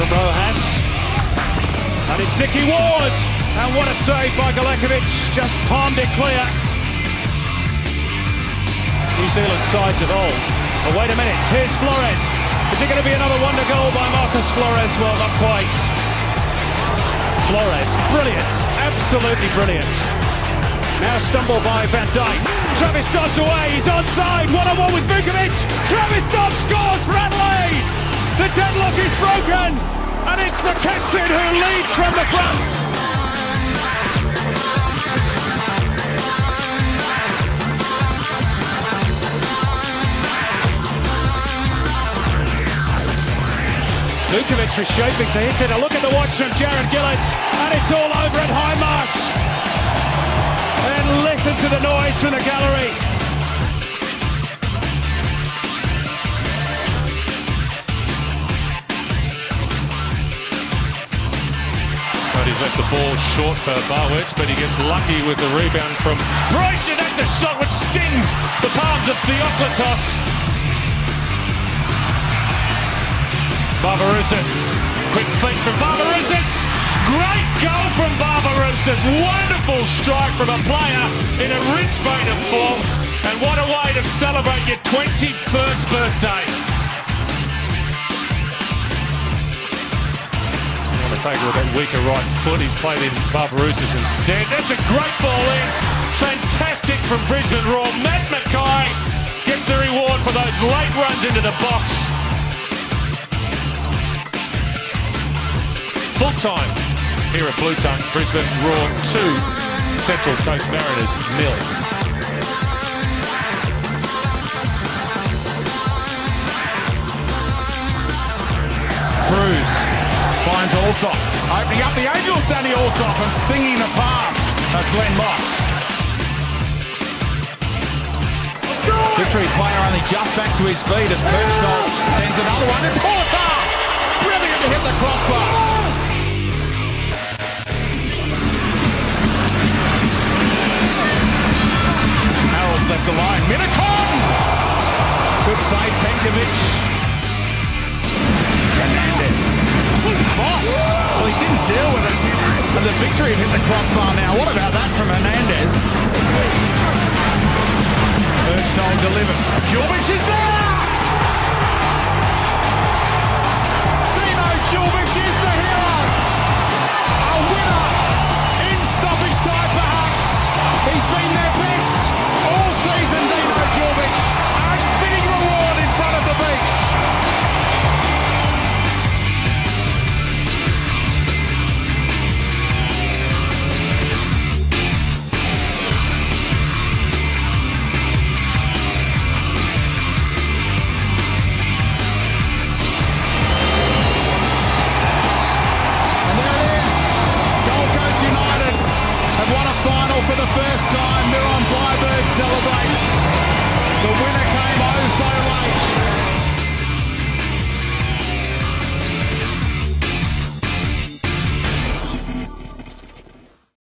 From Rojas. And it's Nicky Ward. And what a save by Galekovic. Just palmed it clear. New Zealand sides of old. But wait a minute. Here's Flores. Is it going to be another wonder goal by Marcos Flores? Well, not quite. Flores, brilliant. Absolutely brilliant. Now stumble by Van Dijk. Travis Dodd's away. He's onside. One on one with Vukovic. Travis Dodd scores for Adelaide. The deadlock is broken. And it's the captain who leads from the front. Vukovic was shaping to hit it. A look at the watch from Jarred Gillett. And it's all over at Hindmarsh. And listen to the noise from the gallery. But he's left the ball short for Barwitz, but he gets lucky with the rebound from Bryce, and that's a shot which stings the palms of Theoklitos. Barbarouses, quick feet from Barbarouses. Great goal from Barbarouses. Wonderful strike from a player in a rich vein of form. And what a way to celebrate your 21st birthday. take with that weaker right foot. He's played in Barbarouses instead. That's a great ball in. Fantastic from Brisbane Roar. Matt McKay gets the reward for those late runs into the box. Full time here at Bluetongue. Brisbane Roar 2, Central Coast Mariners nil. Kruse finds Allsop. Opening up the Angels, Danny Allsop, and stinging the palms of Glen Moss. Victory player only just back to his feet as Perchtold sends another one to Porter. Harold's left alone. Good save, Petkovic. Hernandez. Cross. Well, he didn't deal with it. But the victory hit the crossbar now. What about that from Hernandez? Perchtold delivers. Jovic is there! for the first time.